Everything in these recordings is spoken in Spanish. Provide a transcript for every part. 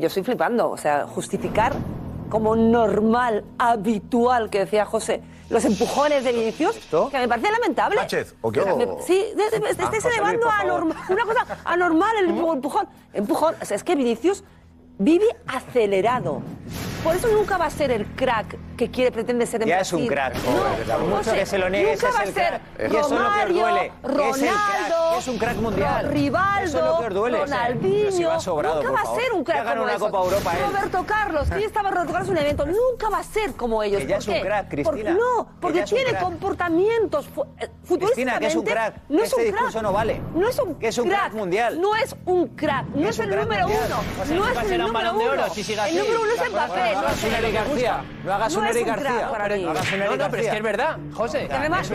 yo estoy flipando. O sea, justificar como normal, habitual, que decía José, los empujones de Vinicius, que me parece lamentable. Sánchez, ¿o qué? O sea, me- sí, de- de- Ah, estáis José elevando a normal, una cosa anormal, el empujón. Empujón. O sea, es que Vinicius vive acelerado. Por eso nunca va a ser el crack que quiere, pretende ser en Ya es un crack, No, por mucho José, que se lo niegue, ese nunca es va a ser crack. Y eso es lo Romario, duele, Ronaldo, que es un crack mundial. Rivaldo, Eso es lo que os duele. Ronaldinho. Pero si va sobrado, nunca va a ser un crack como una esos. Copa Europa, él. Roberto Carlos, ¿quién estaba Roberto Carlos en un evento? Nunca va a ser como ellos. Que ya ¿Por es un crack, Cristina. No, Que porque tiene comportamientos fu- eh, Cristina, que es un crack. No es un ese crack. discurso no vale. No es un Que es un crack mundial. No es un crack. No es, el número mundial. uno. O sea, no es el número Oro, uno. si El así. número uno es Mbappé. no hagas un el Eric García. No hagas un Eric García. para mí. No No, pero es que es verdad, José. Además-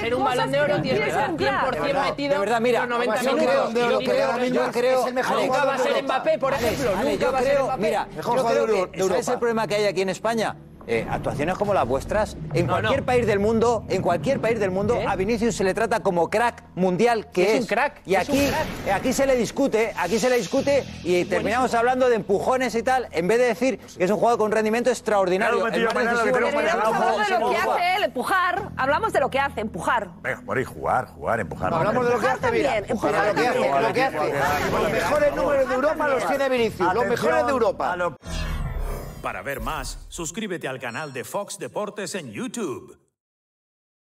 Ser un balón de oro no tiene que estar un crack. 100% metido verdad, mira, los 90 yo minutos. creo- yo creo- yo creo- es el mejor Nunca va a ser Mbappé, por ejemplo. Nunca yo va a ser creo, Mbappé. mira, Mejor yo jugador creo de que ¿sabes el problema que hay aquí en España? Eh, actuaciones como las vuestras, en No, cualquier no. país del mundo, en cualquier país del mundo, ¿Qué? a Vinicius se le trata como crack mundial que Es es. un crack, Y aquí, crack. eh, aquí se le discute, aquí se le discute y terminamos hablando de empujones y tal, en vez de decir que es un jugador con rendimiento extraordinario. Claro, el mañana lo que tenemos de lo que hace él, empujar. Hablamos de lo que hace, empujar. Venga, Mori, jugar, jugar, empujar. Hablamos de lo que Empujar hace, mira. también, Empujar empujar lo que hace, también. lo que hace. Los mejores números de Europa los tiene Vinicius, los mejores de Europa. Para ver más, suscríbete al canal de Fox Deportes en YouTube.